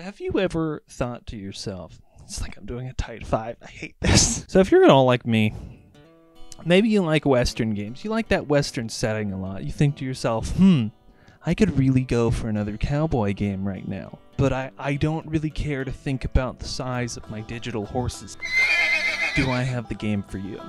Have you ever thought to yourself, it's like I'm doing a tight five. I hate this. So if you're at all like me, maybe you like Western games. You like that Western setting a lot. You think to yourself, hmm, I could really go for another cowboy game right now. But I, I don't really care to think about the size of my digital horses. Do I have the game for you?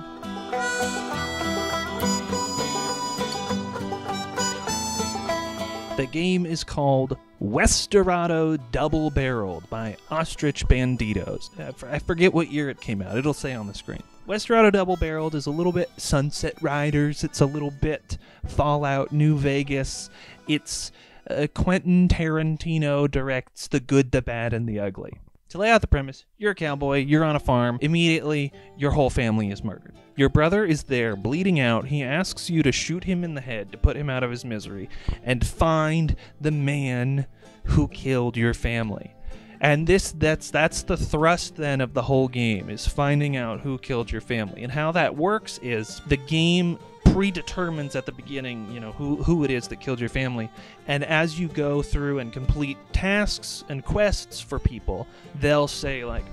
The game is called Westerado Double Barreled by Ostrich Banditos. I forget what year it came out, it'll say on the screen. Westerado Double Barreled is a little bit Sunset Riders, it's a little bit Fallout New Vegas, it's uh, Quentin Tarantino directs the good, the bad, and the ugly. To lay out the premise, you're a cowboy, you're on a farm, immediately your whole family is murdered. Your brother is there, bleeding out. He asks you to shoot him in the head to put him out of his misery and find the man who killed your family. And this that's that's the thrust then of the whole game is finding out who killed your family. And how that works is the game predetermines at the beginning, you know, who who it is that killed your family. And as you go through and complete tasks and quests for people, they'll say like,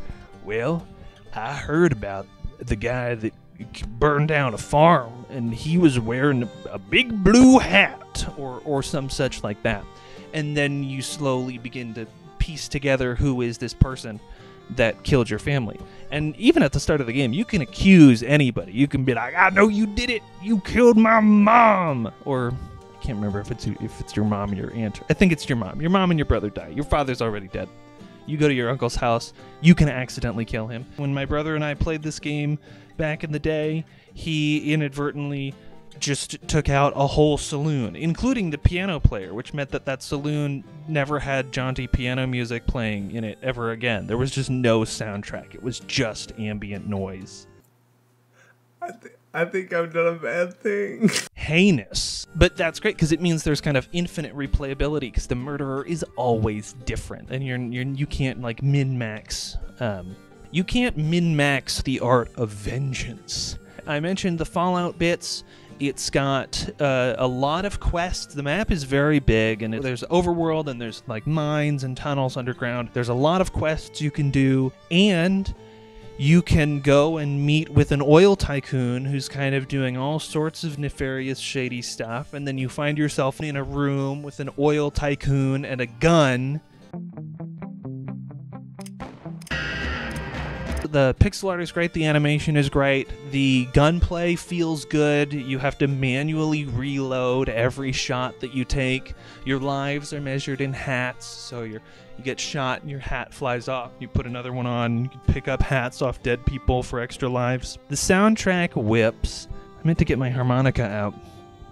"Well, I heard about the guy that burned down a farm and he was wearing a big blue hat or or some such like that." And then you slowly begin to piece together who is this person that killed your family. And even at the start of the game, you can accuse anybody. You can be like, "I know you did it. You killed my mom," or I can't remember if it's if it's your mom or your aunt. I think it's your mom. Your mom and your brother die. Your father's already dead. You go to your uncle's house. You can accidentally kill him. When my brother and I played this game back in the day, he inadvertently just took out a whole saloon, including the piano player, which meant that that saloon never had jaunty piano music playing in it ever again. There was just no soundtrack. It was just ambient noise. I, th- I think I've done a bad thing. Heinous. But that's great because it means there's kind of infinite replayability because the murderer is always different and you're, you're you can't like min max um, you can't min max the art of vengeance. I mentioned the Fallout bits. It's got uh, a lot of quests. The map is very big, and there's overworld, and there's like mines and tunnels underground. There's a lot of quests you can do, and you can go and meet with an oil tycoon who's kind of doing all sorts of nefarious, shady stuff, and then you find yourself in a room with an oil tycoon and a gun the pixel art is great, the animation is great, the gunplay feels good. You have to manually reload every shot that you take. Your lives are measured in hats, so you you get shot and your hat flies off. You put another one on. You pick up hats off dead people for extra lives. The soundtrack whips. I meant to get my harmonica out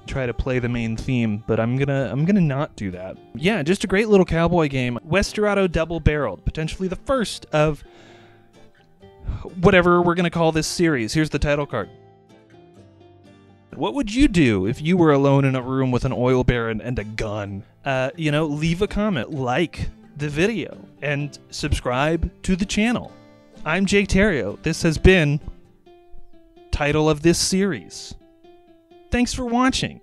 try to play the main theme, but I'm gonna I'm gonna not do that. Yeah, just a great little cowboy game. Westerado double barreled, potentially the first of whatever we're going to call this series. Here's the title card. What would you do if you were alone in a room with an oil baron and a gun? Uh, you know, leave a comment, like the video, and subscribe to the channel. I'm Jake Theriault. This has been title of this series. Thanks for watching.